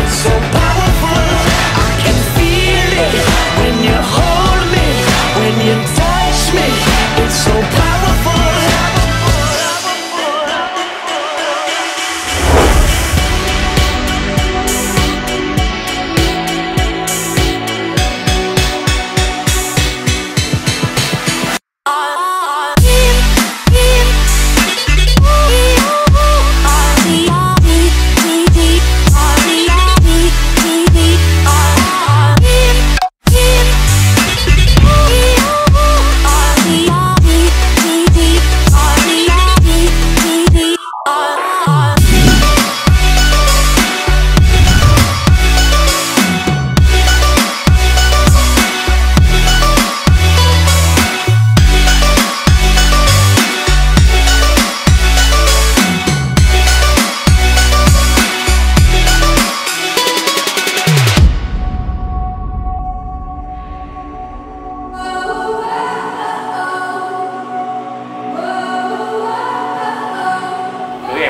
It's so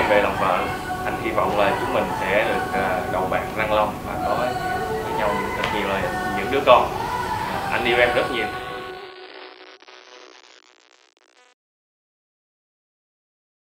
về làm vợ anh hy vọng là chúng mình sẽ được à, đầu bạc răng long và có với nhau rất nhiều là những đứa con. À, anh yêu em rất nhiều.